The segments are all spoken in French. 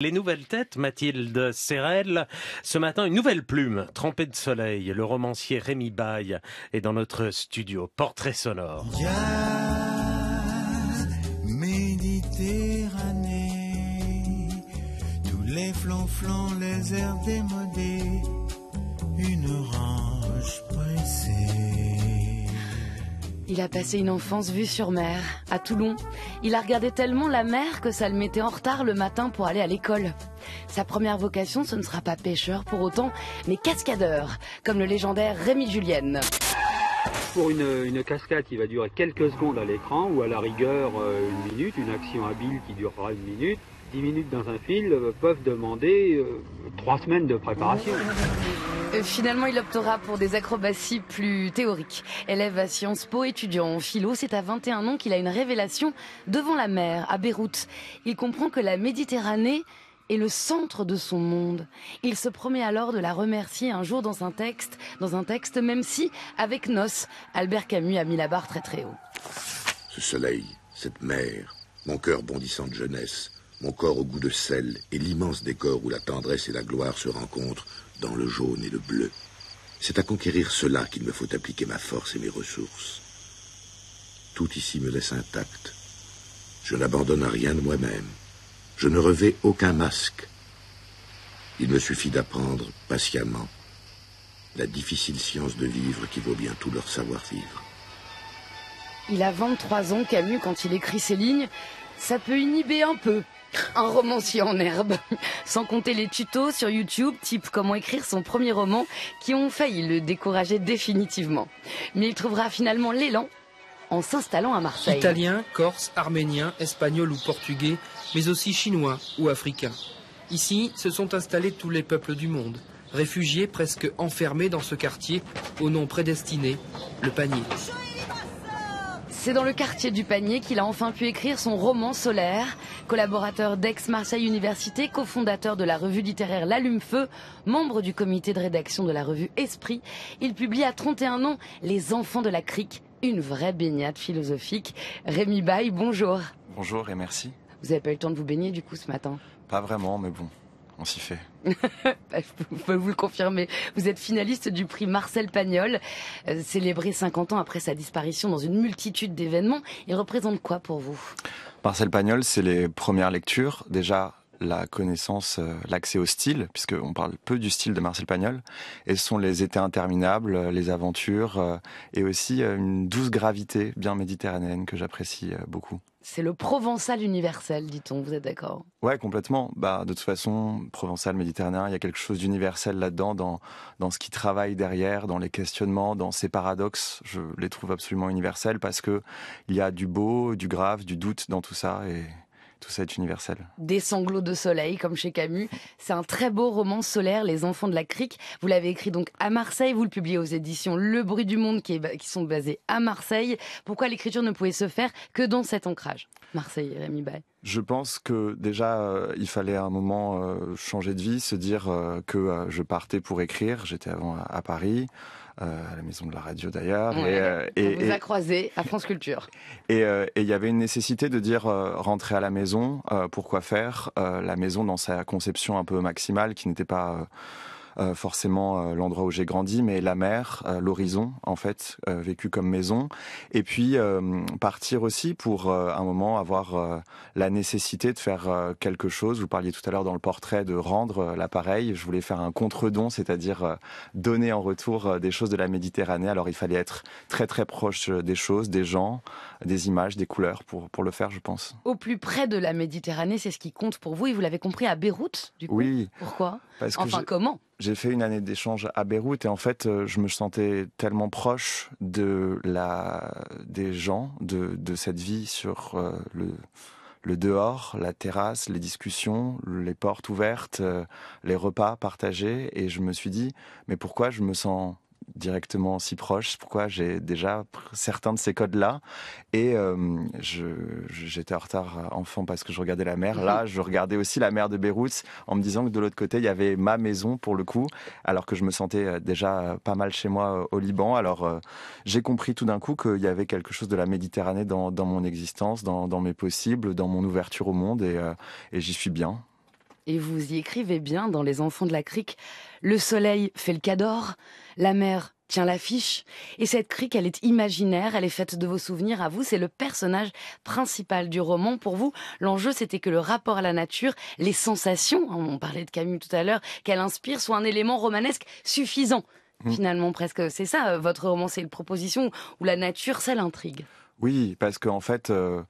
Les nouvelles têtes, Mathilde Serrel. Ce matin, une nouvelle plume, trempée de soleil. Le romancier Rémi Baille est dans notre studio. Portrait sonore. Il a passé une enfance vue sur mer, à Toulon. Il a regardé tellement la mer que ça le mettait en retard le matin pour aller à l'école. Sa première vocation, ce ne sera pas pêcheur pour autant, mais cascadeur, comme le légendaire Rémi Julienne. Pour une, cascade qui va durer quelques secondes à l'écran, ou à la rigueur euh, une minute, une action habile qui durera une minute, 10 minutes dans un film euh, peuvent demander euh, trois semaines de préparation. Euh, finalement, il optera pour des acrobaties plus théoriques. Élève à Sciences Po, étudiant en philo, c'est à 21 ans qu'il a une révélation devant la mer, à Beyrouth. Il comprend que la Méditerranée est le centre de son monde. Il se promet alors de la remercier un jour dans un texte, dans un texte même si, avec Nos, Albert Camus a mis la barre très très haut. Ce soleil, cette mer, mon cœur bondissant de jeunesse, mon corps au goût de sel et l'immense décor où la tendresse et la gloire se rencontrent dans le jaune et le bleu. C'est à conquérir cela qu'il me faut appliquer ma force et mes ressources. Tout ici me laisse intact. Je n'abandonne rien de moi-même. Je ne revais aucun masque. Il me suffit d'apprendre patiemment la difficile science de vivre qui vaut bien tout leur savoir-vivre. Il a 23 ans, Camus, quand il écrit ces lignes. Ça peut inhiber un peu, un romancier en herbe. Sans compter les tutos sur YouTube, type comment écrire son premier roman, qui ont failli le décourager définitivement. Mais il trouvera finalement l'élan en s'installant à Marseille. Italien, corse, arménien, espagnol ou portugais, mais aussi chinois ou africain. Ici se sont installés tous les peuples du monde, réfugiés presque enfermés dans ce quartier au nom prédestiné, le panier. C'est dans le quartier du panier qu'il a enfin pu écrire son roman solaire. Collaborateur d'Aix-Marseille Université, cofondateur de la revue littéraire L'Allume-Feu, membre du comité de rédaction de la revue Esprit, il publie à 31 ans Les Enfants de la Crique, une vraie baignade philosophique. Rémi Baye, bonjour. Bonjour et merci. Vous n'avez pas eu le temps de vous baigner du coup ce matin? Pas vraiment, mais bon, on s'y fait. Bah, je peux vous le confirmer. Vous êtes finaliste du prix Marcel Pagnol, euh, célébré 50 ans après sa disparition dans une multitude d'événements. Il représente quoi pour vous? Marcel Pagnol, c'est les premières lectures. Déjà, la connaissance, euh, l'accès au style, puisqu'on parle peu du style de Marcel Pagnol, et ce sont les étés interminables, euh, les aventures, euh, et aussi une douce gravité bien méditerranéenne que j'apprécie beaucoup. C'est le provençal universel, dit-on, vous êtes d'accord? Ouais, complètement. Bah, de toute façon, provençal, méditerranéen, il y a quelque chose d'universel là-dedans, dans, dans ce qui travaille derrière, dans les questionnements, dans ces paradoxes. Je les trouve absolument universels parce que il y a du beau, du grave, du doute dans tout ça, et tout ça est universel. Des sanglots de soleil, comme chez Camus. C'est un très beau roman solaire, Les Enfants de la Crique. Vous l'avez écrit donc à Marseille, vous le publiez aux éditions Le Bruit du Monde, qui, sont basées à Marseille. Pourquoi l'écriture ne pouvait se faire que dans cet ancrage? Marseille, Rémi Bay. Je pense que déjà, euh, il fallait à un moment euh, changer de vie, se dire euh, que je partais pour écrire. J'étais avant à Paris. Euh, à la maison de la radio d'ailleurs. Euh, et, on vous a croisé à France Culture. Euh, et il y avait une nécessité de dire rentrer à la maison, pourquoi faire La maison dans sa conception un peu maximale qui n'était pas euh, forcément euh, l'endroit où j'ai grandi, mais la mer, euh, l'horizon, en fait, vécu comme maison. Et puis partir aussi pour un moment avoir la nécessité de faire quelque chose. Vous parliez tout à l'heure dans le portrait de rendre l'appareil. Je voulais faire un contre-don, c'est-à-dire donner en retour des choses de la Méditerranée. Alors il fallait être très très proche des choses, des gens, des images, des couleurs pour, pour le faire, je pense. Au plus près de la Méditerranée, c'est ce qui compte pour vous. Et vous l'avez compris à Beyrouth, du coup? Oui. Pourquoi? Enfin, comment? J'ai fait une année d'échange à Beyrouth et en fait, euh, je me sentais tellement proche de la, des gens, de, de cette vie sur euh, le, le dehors, la terrasse, les discussions, les portes ouvertes, euh, les repas partagés. Et je me suis dit, mais pourquoi je me sens directement si proche, pourquoi j'ai déjà certains de ces codes-là. Et euh, j'étais en retard enfant parce que je regardais la mer. Là, je regardais aussi la mer de Beyrouth en me disant que de l'autre côté, il y avait ma maison pour le coup, alors que je me sentais euh, déjà pas mal chez moi euh, au Liban. Alors j'ai compris tout d'un coup qu'il y avait quelque chose de la Méditerranée dans, mon existence, dans, mes possibles, dans mon ouverture au monde, et j'y suis bien. Et vous y écrivez bien dans Les Enfants de la Crique. Le soleil fait le cador, la mer tient l'affiche. Et cette crique, elle est imaginaire, elle est faite de vos souvenirs à vous. C'est le personnage principal du roman. Pour vous, l'enjeu, c'était que le rapport à la nature, les sensations, on parlait de Camus tout à l'heure, qu'elle inspire, soit un élément romanesque suffisant. Mmh. Finalement, presque, c'est ça, euh, votre roman, c'est une proposition où la nature, c'est l'intrigue. Oui, parce qu'en fait, euh,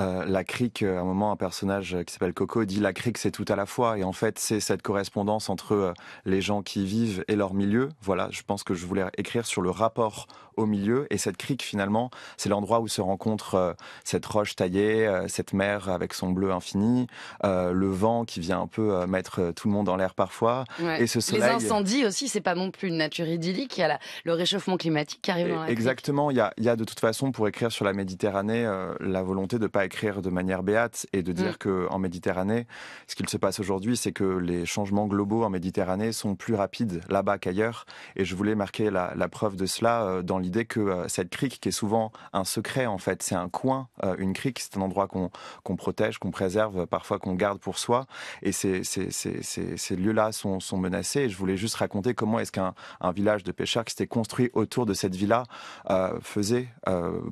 euh, la crique, à un moment, un personnage qui s'appelle Coco dit la crique, c'est tout à la fois. Et en fait, c'est cette correspondance entre les gens qui vivent et leur milieu. Voilà, je pense que je voulais écrire sur le rapport au milieu. Et cette crique, finalement, c'est l'endroit où se rencontre euh, cette roche taillée, euh, cette mer avec son bleu infini, euh, le vent qui vient un peu mettre tout le monde en l'air parfois. Et ce soleil... Les incendies aussi, c'est pas non plus une nature idyllique. Il y a le réchauffement climatique qui arrive dans la Exactement. Il y, a, y a de toute façon, pour écrire sur la Méditerranée, la volonté de ne pas écrire de manière béate et de dire mm. que en Méditerranée, ce qu'il se passe aujourd'hui, c'est que les changements globaux en Méditerranée sont plus rapides là-bas qu'ailleurs. Et je voulais marquer la, la preuve de cela dans l'idée que euh, cette crique, qui est souvent un secret en fait, c'est un coin, euh, une crique, c'est un endroit qu'on protège, qu'on préserve, parfois qu'on garde pour soi, et ces, ces, ces, ces lieux-là sont, sont, menacés. Et je voulais juste raconter comment est-ce qu'un un village de pêcheurs qui s'était construit autour de cette villa euh, faisait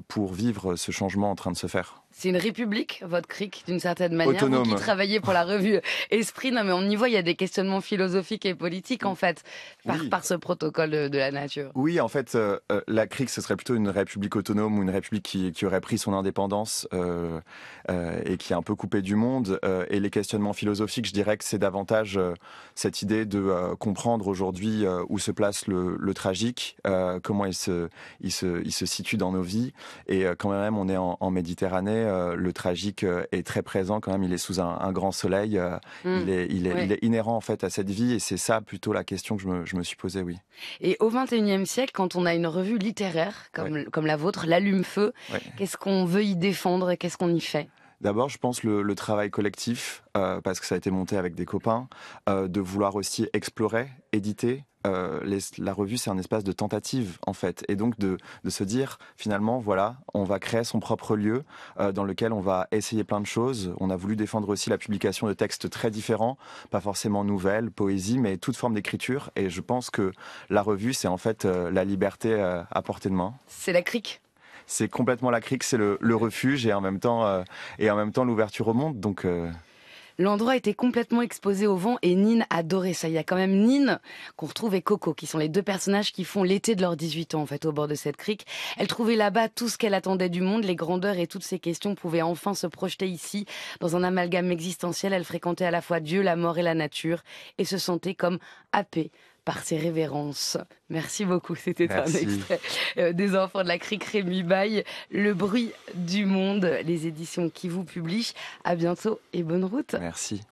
pour vivre ce changement en train de se faire. C'est une république, votre cric, d'une certaine manière. Autonome. Vous qui travaillez pour la revue Esprit, non mais on y voit, il y a des questionnements philosophiques et politiques en fait, par, par ce protocole de, la nature. Oui, en fait, euh, euh, la cric, ce serait plutôt une république autonome ou une république qui, qui aurait pris son indépendance euh, euh, et qui est un peu coupée du monde. Et les questionnements philosophiques, je dirais que c'est davantage cette idée de comprendre aujourd'hui où se place le, le tragique, comment il se, il, se, il se situe dans nos vies. Et quand même, on est en, en Méditerranée euh, le tragique euh, est très présent quand même. Il est sous un, grand soleil. Euh, mm. il, est, il, est, inhérent en fait à cette vie et c'est ça plutôt la question que je me, je me suis posée, oui. Et au XXIe siècle, quand on a une revue littéraire comme, comme la vôtre, l'allume-feu, qu'est-ce qu'on veut y défendre et qu'est-ce qu'on y fait? D'abord, je pense le, le travail collectif, parce que ça a été monté avec des copains, de vouloir aussi explorer, éditer, euh, la revue, c'est un espace de tentative, en fait. Et donc, de, se dire, finalement, voilà, on va créer son propre lieu euh, dans lequel on va essayer plein de choses. On a voulu défendre aussi la publication de textes très différents, pas forcément nouvelles, poésie, mais toute forme d'écriture. Et je pense que la revue, c'est en fait euh, la liberté à portée de main. C'est la crique c'est complètement la crique, c'est le, refuge et en même temps et en même temps l'ouverture au monde. Donc L'endroit était complètement exposé au vent et Nine adorait ça. Il y a quand même Nine qu'on retrouve et Coco qui sont les deux personnages qui font l'été de leurs 18 ans en fait au bord de cette crique. Elle trouvait là-bas tout ce qu'elle attendait du monde, les grandeurs et toutes ces questions pouvaient enfin se projeter ici dans un amalgame existentiel. Elle fréquentait à la fois Dieu, la mort et la nature et se sentait comme happée par ses révérences. Merci beaucoup. C'était un extrait euh, des enfants de la crique Rémi Baye, Le bruit du monde, les éditions qui vous publient. À bientôt et bonne route. Merci.